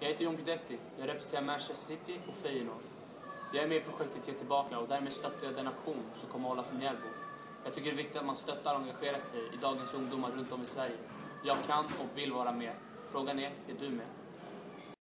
Jag heter John Guidetti. Jag representerar Manchester City och Feyenoord. Jag är med i projektet Ge tillbaka och därmed stöttar jag den aktion som kommer att hållas i Mjällbo. Jag tycker det är viktigt att man stöttar och engagerar sig i dagens ungdomar runt om i Sverige. Jag kan och vill vara med. Frågan är, är du med?